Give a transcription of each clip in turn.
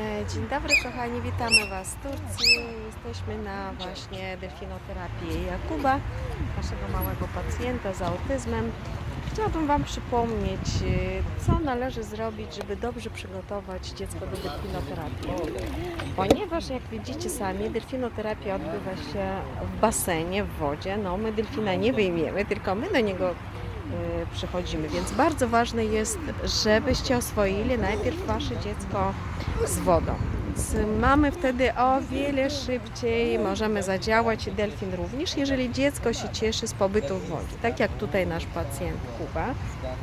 E, Dzień dobry kochani, witamy Was w Turcji. Jesteśmy na właśnie delfinoterapii Jakuba, naszego małego pacjenta z autyzmem. Chciałabym Wam przypomnieć, e, co należy zrobić, żeby dobrze przygotować dziecko do delfinoterapii. Ponieważ jak widzicie sami, delfinoterapia odbywa się w basenie, w wodzie. No my delfina nie wyjmiemy, tylko my do niego e, przychodzimy, więc bardzo ważne jest, żebyście oswoili najpierw Wasze dziecko z wodą. Mamy wtedy o wiele szybciej, możemy zadziałać delfin również, jeżeli dziecko się cieszy z pobytu w wodzie. Tak jak tutaj nasz pacjent Kuba,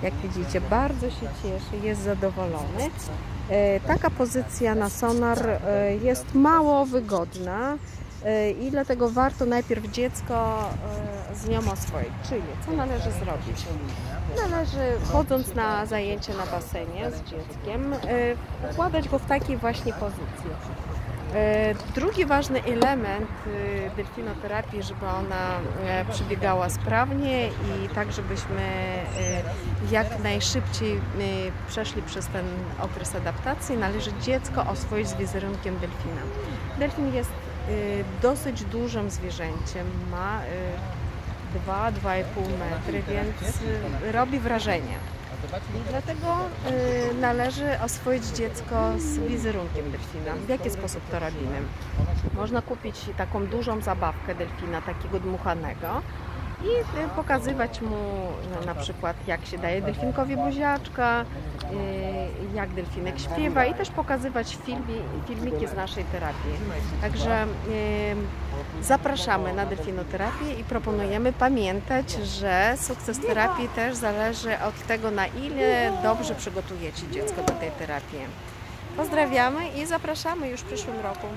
jak widzicie, bardzo się cieszy, jest zadowolony. E, Taka pozycja na sonar e, jest mało wygodna i dlatego warto najpierw dziecko z nią oswoić. Czyli co należy zrobić? Należy chodząc na zajęcie na basenie z dzieckiem e, układać go w takiej właśnie pozycji. E, Drugi ważny element e, delfinoterapii, żeby ona przebiegała sprawnie i tak, żebyśmy jak najszybciej przeszli przez ten okres adaptacji, należy dziecko oswoić z wizerunkiem delfina. Delfin jest dosyć dużym zwierzęciem, ma 2-2,5 metry, więc y, robi wrażenie. I dlatego y, należy oswoić dziecko z wizerunkiem delfina. W jaki sposób to robimy? Można kupić taką dużą zabawkę delfina, takiego dmuchanego i y, pokazywać mu no, na przykład jak się daje delfinkowi buziaczka, y, jak delfinek śpiewa i też pokazywać filmi, filmiki z naszej terapii. Także y, zapraszamy na delfinoterapię i proponujemy pamiętać, że sukces terapii też zależy od tego, na ile dobrze przygotujecie dziecko do tej terapii. Pozdrawiamy i zapraszamy już w przyszłym roku.